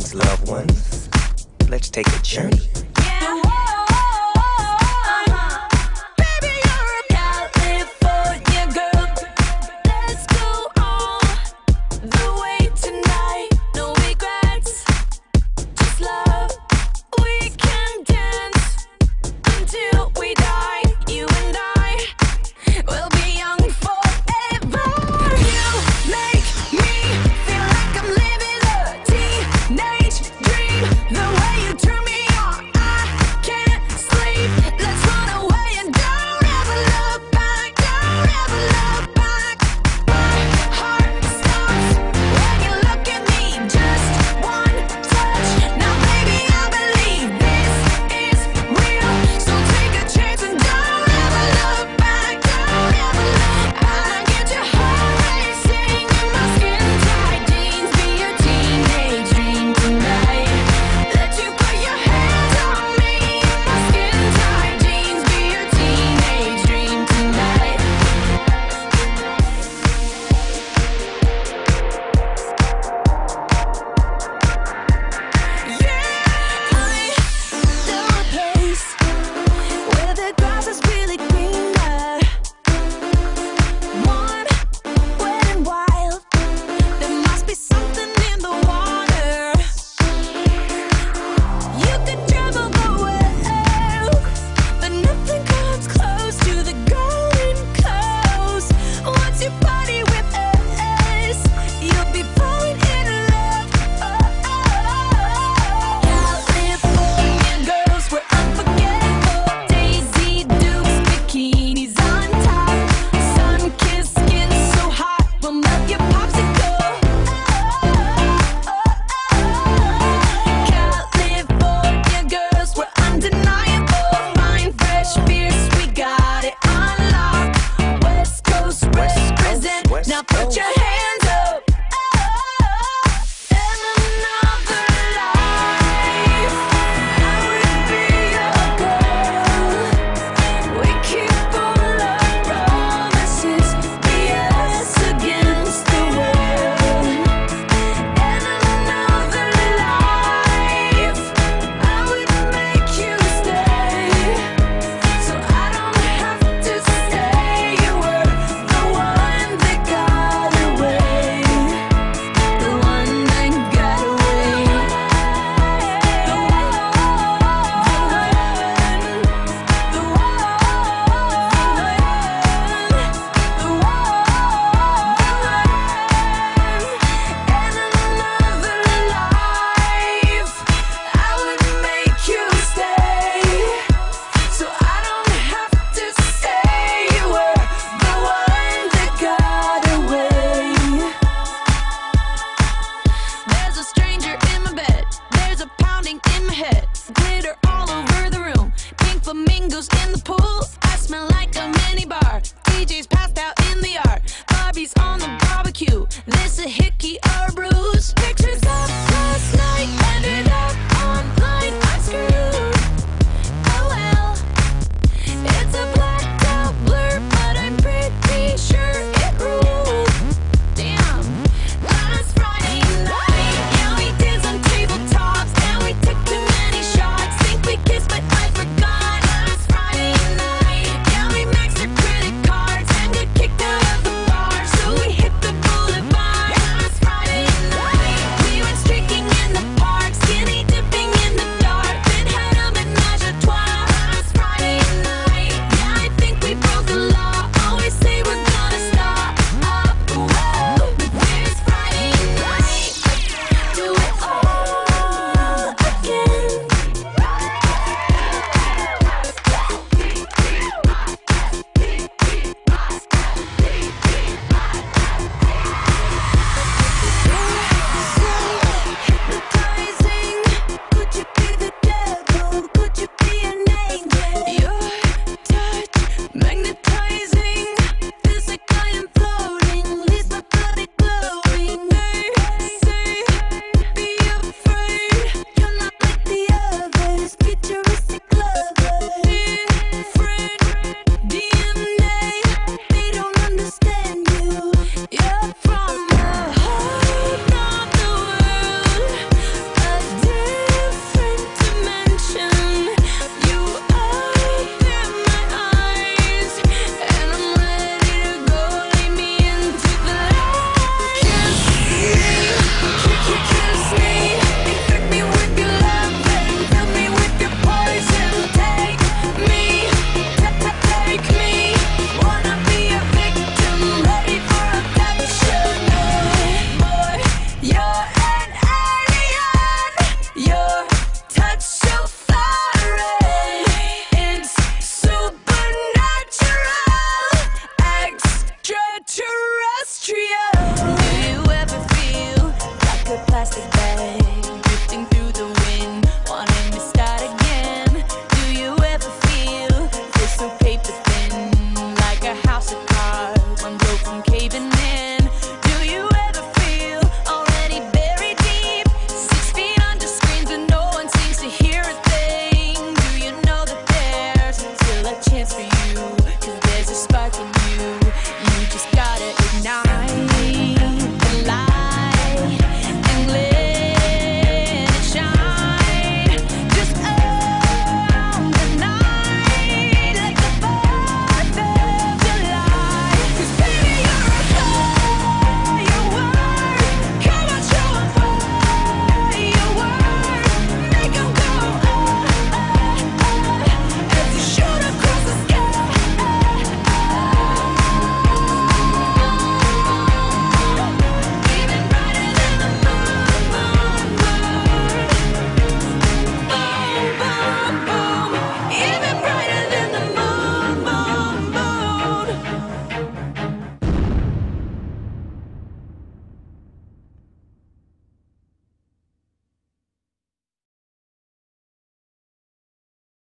Greetings, loved ones. Let's take a journey